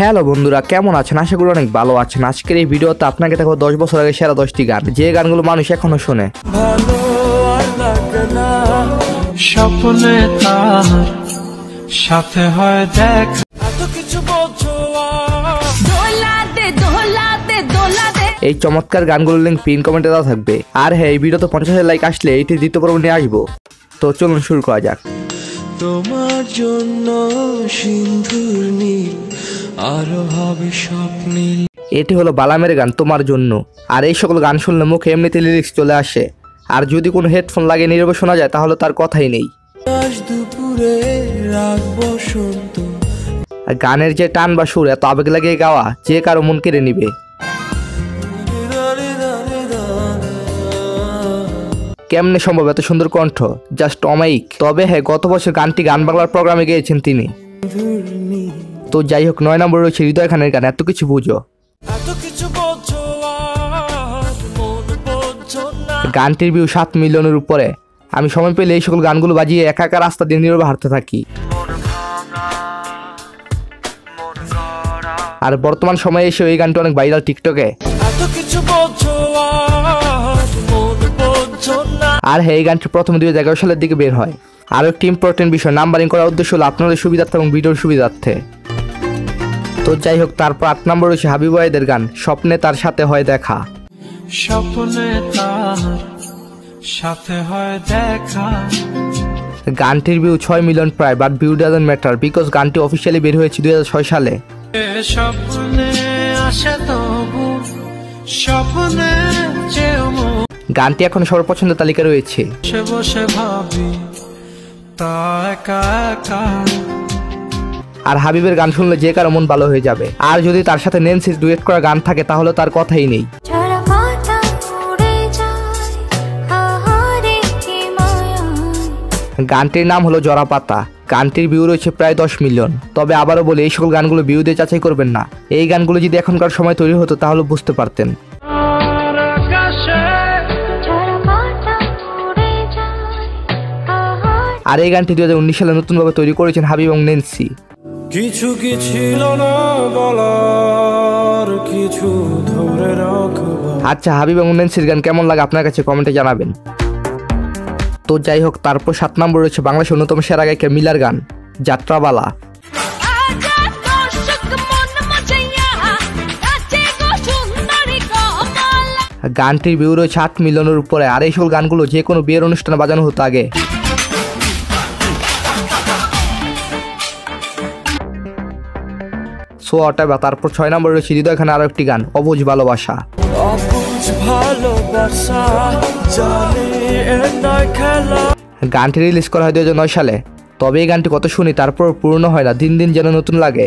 Hello বন্ধুরা কেমন আছেন? আশা করি অনেক ভালো আছেন। আজকের এই ভিডিওতে আপনাকে দেখো দশ বছর আগে সেরা দশটি গান। যে গানগুলো মানুষ এখনও শোনে। স্বপ্নে সাথে হয় দেখ। এত কিছু বোঝো আর। দোলা দে দোলা দে দোলা দে এই চমৎকার গানগুলোর লিঙ্ক পিন কমেন্টে দেওয়া থাকবে। আর হ্যাঁ এই ভিডিওতে পঞ্চাশ হাজার লাইক আসলে এইটি দ্বিতীয় পর্ব নিয়ে আসব। তো চলুন শুরু করা যাক। তোমার জন্য সিন্ধুর নীল আরও হবে স্বপ্নীল এটি হলো বালামের গান তোমার জন্য। আর এই সকল গান শুনলে মুখে এমনিতে লিরিক্স চলে আসে। আর যদি কোনো হেডফোন লাগে নীরবে শোনা যায় তাহলে তার কথাই নেই। দুপুরে রাগ বসন্ত। গানের যে টান বা সুর এত আবেগ লাগিয়ে গাওয়া যে কারও মন কেড়ে নিবে। কেমনে সম্ভব এত সুন্দর কণ্ঠ? জাস্ট অমায়িক। তবে হ্যাঁ গত বছর গানটি গান বাংলার প্রোগ্রামে গিয়েছেন তিনি। তো যাই হোক নয় নম্বর রয়েছে হৃদয় খানের গান এত কিছু বুঝো। গানটির ভিউ সাত মিলিয়নের উপরে। আমি সময় পেলে এই সকল গানগুলো বাজিয়ে একা একা রাস্তা দিয়ে নীরবে হাঁটতে থাকি। আর বর্তমান সময়ে এসে এই গানটি অনেক ভাইরাল টিকটকে আর হ্যাঁ এই গানটি প্রথমে দুই হাজার এগারো সালের দিকে বের হয়। আরও একটি ইম্পর্টেন্ট বিষয় নাম্বারিং করার উদ্দেশ্য হলো আপনাদের সুবিধার্থে এবং ভিডিওর সুবিধার্থে। তো যাই হোক তারপর আট নম্বর রয়েছে হাবিব ওয়াহিদের গান স্বপ্নে তার সাথে হয় দেখা। স্বপ্নে তার সাথে হয় দেখা। গানটির ভিউ ছয় মিলিয়ন প্রায় but view doesn't matter because গানটি অফিসিয়ালি বের হয়েছে দুই হাজার ছয় সালে। স্বপ্নে আসে তবু স্বপ্নে চেয়েও গানটি এখন সবার পছন্দের তালিকা রয়েছে বসে ভাবি তা একা একা। আর হাবিবের গান শুনলে যে কারও মন ভালো হয়ে যাবে। আর যদি তার সাথে নেন্সির ডুয়েট করা গান থাকে তাহলে তার কথাই নেই। গানটির নাম হলো জরা পাতা। গানটির ভিউ রয়েছে প্রায় দশ মিলিয়ন। তবে আবারও বলে এই সকল গানগুলো ভিউ দিয়ে যাচাই করবেন না। এই গানগুলো যদি এখনকার সময় তৈরি হতো তাহলে বুঝতে পারতেন। আর এই গানটি দু হাজার উনিশ সালে নতুনভাবে তৈরি করেছেন হাবিব এবং নেন্সি কিছু কি ছিল না বলার কিছু ধরে রাখব আচ্ছা হাবিব এবং নেন্সির গান কেমন লাগে আপনার কাছে কমেন্টে জানাবেন। তো যাই হোক তারপর সাত নম্বর রয়েছে বাংলাদেশের অন্যতম সেরা গায়িকা মিলার গান যাত্রাবালা। মন গানটির ভিউ রয়েছে আট মিলিয়নের উপরে। আর এই সকল গানগুলো যে কোনো বিয়ের অনুষ্ঠানে বাজানো হতো আগে। সো অটাবা তারপর ছয় নম্বর রয়েছে হৃদয় খানে আরও একটি গান অবুঝ ভালোবাসা গানটি রিলিজ করা হয় দু নয় সালে। তবে এই গানটি কত শুনি তারপর পূর্ণ হয় না দিন দিন যেন নতুন লাগে।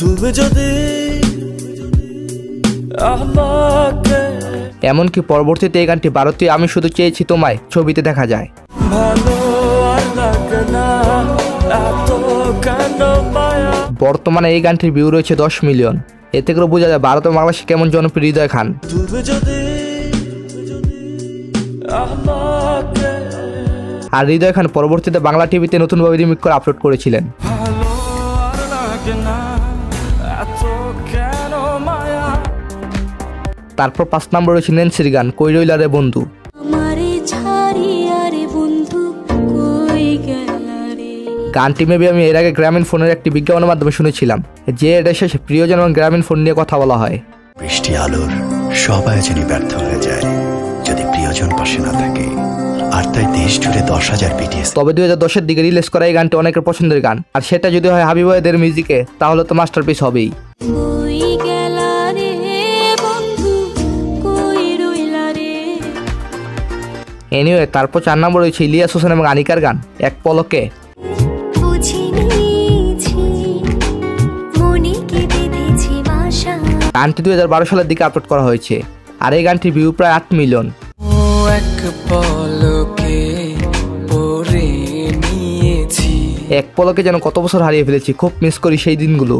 তুমি যদি এমনকি পরবর্তীতে এই গানটি ভারতীয় আমি শুধু চেয়েছি তোমায় ছবিতে দেখা যায়। ভালো আর লাগে না এত কেন বর্তমানে এই গানটির ভিউ রয়েছে দশ মিলিয়ন এতে করে বোঝা যায় ভারত বাংলাদেশে কেমন জনপ্রিয় হৃদয় খান। আর হৃদয় খান পরবর্তীতে বাংলা টিভিতে নতুনভাবে রিমিক করে আপলোড করেছিলেন। তারপর পাঁচ নম্বর রয়েছে নেন্সির গান, কই রইলা রে বন্ধু? গানটি মেবি আমি এর আগে গ্রামীণ ফোনের একটি বিজ্ঞাপনের মাধ্যমে শুনেছিলাম যে এটা শেষে প্রিয়জন এবং গ্রামীণ ফোন নিয়ে কথা বলা হয়। বৃষ্টি আলোর সব আয়োজনই ব্যর্থ হয়ে যায় যদি প্রিয়জন পাশে না থাকে। আর তাই দেশ জুড়ে দশ হাজার বিটিএস তবে দুই হাজার দশের দিকে রিলিজ করা এই গানটি অনেকের পছন্দের গান। আর সেটা যদি হয় হাবিবাইদের মিউজিকে তাহলে তো মাস্টারপিস হবেই। এনিওয়ে তারপর চার নম্বর রয়েছে ইলিয়াস হোসেন এবং আনিকার গান এক পলকে। গানটি দুই হাজার বারো সালের দিকে আপলোড করা হয়েছে। আর এই গানটির ভিউ প্রায় আট মিলিয়ন। এক পলকে পরে নিয়েছি। এক পলকে যেন কত বছর হারিয়ে ফেলেছি খুব মিস করি সেই দিনগুলো।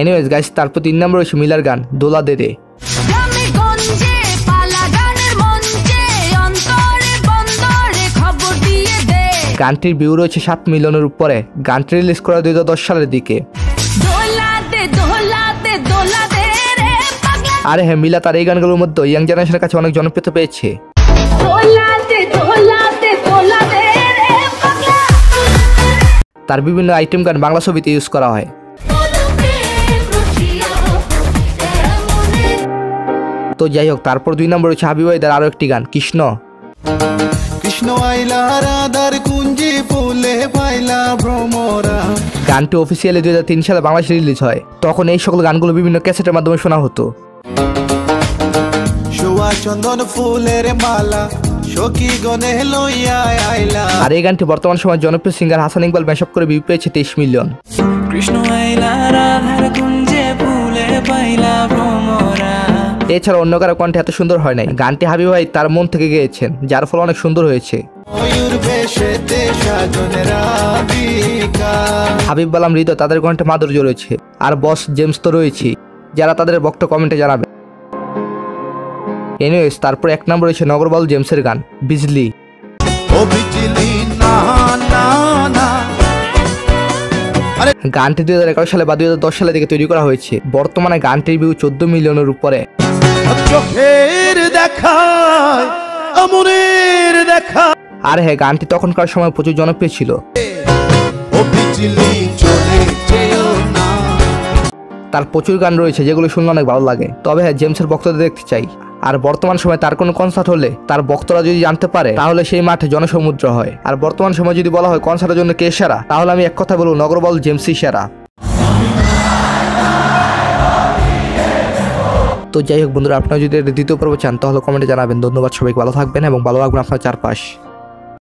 এনিওয়েজ গাইস তারপর তিন নম্বর রয়েছে মিলার গান দোলা দে গানটির ভিউ রয়েছে সাত মিলিয়নের উপরে। গানটি রিলিজ করা দুই হাজার দশ সালের দিকে। আরে হ্যাঁ মিলা তার এই গানগুলোর মধ্যে ইয়াং জেনারেশনের কাছে অনেক জনপ্রিয়তা পেয়েছে। তার বিভিন্ন আইটেম গান বাংলা ছবিতে ইউজ করা হয়। তো যাই হোক তারপর দুই নম্বর হচ্ছে হাবিব ওয়াহিদের আরও একটি গান কৃষ্ণ। কৃষ্ণ আইলা রাধার কুঞ্জি ফুলে পাইলা ভ্রমরা গানটি অফিসিয়ালি দুই সালে বাংলাদেশে রিলিজ হয়। তখন এই সকল গানগুলো বিভিন্ন ক্যাসেটের মাধ্যমে শোনা হতো। আর এই গানটি বর্তমান সময় জনপ্রিয় সিঙ্গার হাসান ইকবাল মেশআপ করে ভিউ পেয়েছে তেইশ মিলিয়ন। কৃষ্ণ এছাড়া অন্য কারও কণ্ঠে এত সুন্দর হয় নাই। গানটি হাবিব ভাই তার মন থেকে গেয়েছেন যার ফলে অনেক সুন্দর হয়েছে। হাবিব বালাম হৃদয় তাদের কণ্ঠে মাধুর্য রয়েছে। আর বস জেমস তো রয়েছে যারা তাদের বক্ত কমেন্টে জানাবে এনিওয়েজ তারপর এক নম্বর রয়েছে নগরবাল জেমসের গান বিজলি। গানটি দুই হাজার এগারো সালে বা দুই হাজার দশ সালের দিকে তৈরি করা হয়েছে। বর্তমানে গানটির ভিউ চোদ্দ মিলিয়নের উপরে। চোখের দেখায় আমনের দেখা আর হ্যাঁ গানটি তখনকার সময় প্রচুর জনপ্রিয় ছিল। তার প্রচুর গান রয়েছে যেগুলো শুনলে অনেক ভালো লাগে। তবে হ্যাঁ জেমসের বক্তব্য দেখতে চাই। আর বর্তমান সময় তার কোনো কনসার্ট হলে তার বক্তরা যদি জানতে পারে তাহলে সেই মাঠে জনসমুদ্র হয়। আর বর্তমান সময় যদি বলা হয় কনসার্টের জন্য কে সেরা তাহলে আমি এক কথা বলব নগরবল জেমসি সেরা। তো যাই হোক বন্ধুরা, আপনারা যদি দ্বিতীয় পর্ব চান, তাহলে কমেন্টে জানাবেন। ধন্যবাদ সবাই ভালো থাকবেন এবং ভালো লাগবেন আপনার চারপাশ।